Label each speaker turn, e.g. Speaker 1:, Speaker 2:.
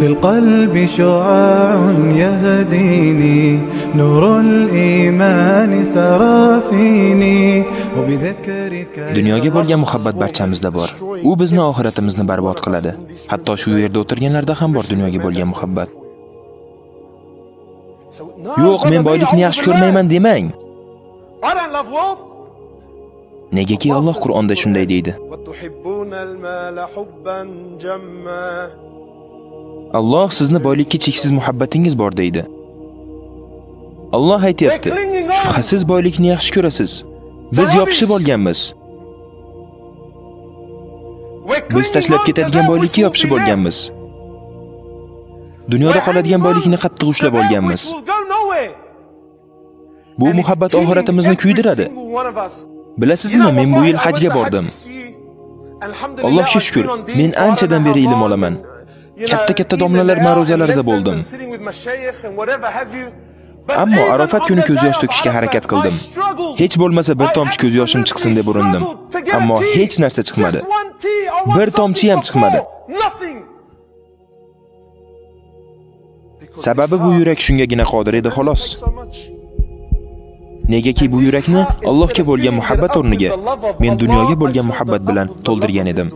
Speaker 1: في القلب شعاع يهديني نور الإيمان سرى فيني وبذكرك
Speaker 2: Dunyoga bo'lgan muhabbat barchamizda bor. U bizni oxiratimizni barbod qiladi. Hatto shu yerda o'tirganlarda ham bor dunyoga bo'lgan muhabbat. Yo'q, men boylikni yaxshi ko'rmayman demang.
Speaker 3: I don't love wealth.
Speaker 2: Negaki Alloh Qur'onda shunday deydi. Alloh sizni boylikka cheksiz muhabbatingiz bor deydi. Alloh aytayapti, shubhasiz boylikni yaxshi ko'rasiz. Biz yopishib olganmiz. Biz tashlab ketadigan boylikka yopishib olganmiz. Dunyoda qoladigan boylikni qattiq ushlab olganmiz. Bu muhabbat oxiratimizni kuydiradi. Bilasizmi, men bu yil hajga bordim. Allohga shukr, men anchadan beri ilm olaman. Katta-katta domlalar ma'ruzalarida bo'ldim. Ammo arofat kuni ko'z yosh to'kishga harakat qildim. Hech bo'lmasa bir tomchi ko'z yoshim chiqsin deb urindim. Ammo hech narsa chiqmadi. Bir tomchi ham chiqmadi. Sababi bu yurak shungagina qodir edi xolos. Negaki bu yurakni Allohga bo'lgan muhabbat o'rniga men dunyoga bo'lgan muhabbat bilan to'ldirgan edim.